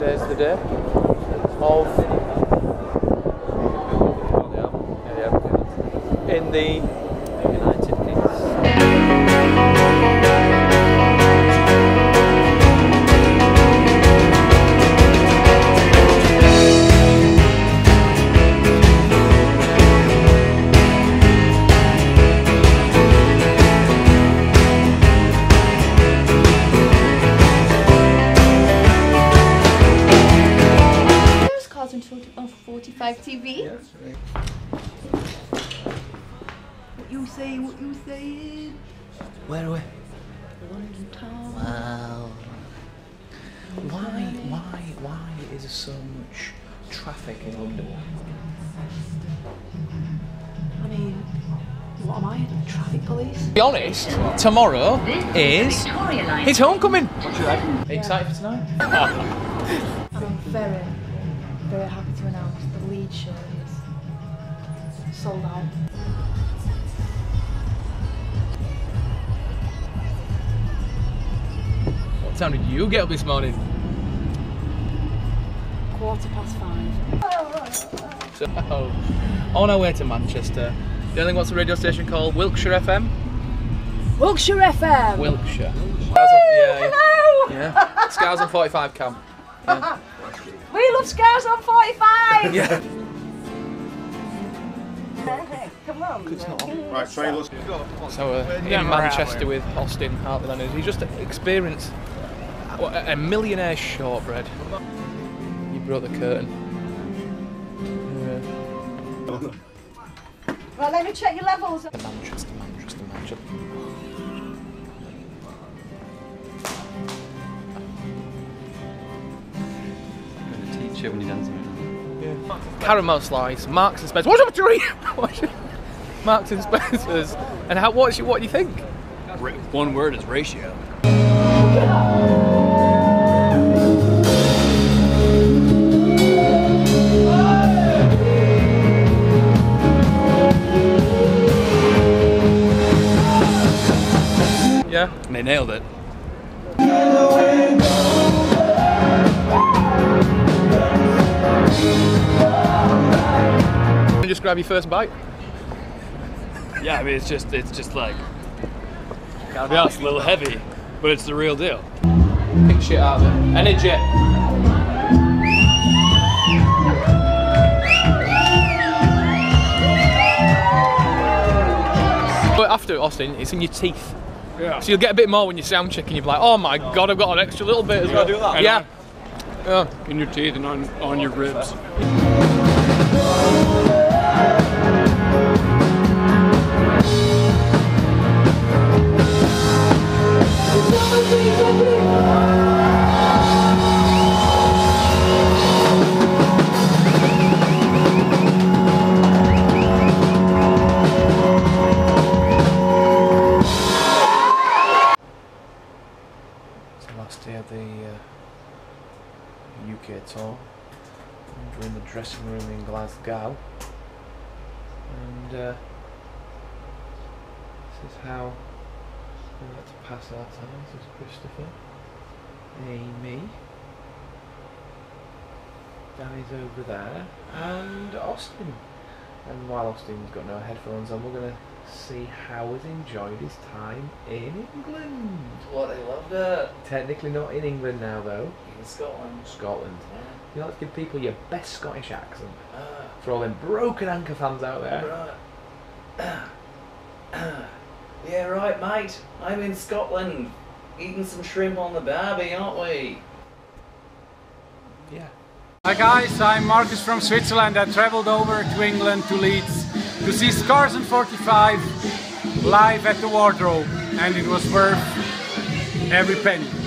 today's the day of in the United Kings. 40 on 45 TV. What you say, what you saying? Where are we? London town. Wow. Why, why, why is there so much traffic in London? I mean, what am I? Traffic police? To be honest, tomorrow is it's homecoming. Are you excited for tonight? I'm very, very happy to announce the Leeds show is sold out. What time did you get up this morning? Quarter past five. So, on our way to Manchester. Darling, what's the radio station called? Wiltshire FM? Wiltshire FM! Wiltshire. Scars on- yeah, yeah. Hello! Yeah. Scars on 45 cam. We love Scars on 45! Yeah. Come on. Right, trailers. So uh, in Manchester with Austin Hartley Leonard, he just experienced a, a millionaire shortbread. You broke the curtain. Yeah. Right, let me check your levels. Manchester, Manchester, Manchester. Teach you when you're dancing. Caramel slice, Marks and Spencer. What's up, Tree? Marks and Spencers. And how? What's your, what do you think? One word is ratio. Yeah. And they nailed it. Just grab your first bite? Yeah, I mean it's just it's just like gotta be honest, a little heavy, but it's the real deal. Pick shit out of it. Energy. But after Austin, it's in your teeth. Yeah. So you'll get a bit more when you sound check and you'll be like, oh my god, I've got an extra little bit as well. do that? Yeah. Yeah. In your teeth and on on your ribs. the last day of the uh, UK tour. We're in the dressing room in Glasgow. And uh, this is how we like to pass our time. This is Christopher, Amy, Danny's over there, and Austin. And while Austin's got no headphones on, we're going to see how he's enjoyed his time in England. What they loved it Technically not in England now, though. in Scotland. Scotland. You like to give people your best Scottish accent Ah, for all them broken anchor fans out there. right. yeah, right, mate. I'm in Scotland, eating some shrimp on the barbie, aren't we? Yeah. Hi guys, I'm Marcus from Switzerland. I traveled over to England to Leeds to see Scars on 45 live at the Wardrobe, and it was worth every penny.